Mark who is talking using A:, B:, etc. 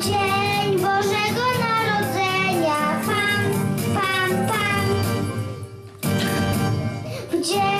A: dzień Bożego Narodzenia. W dzień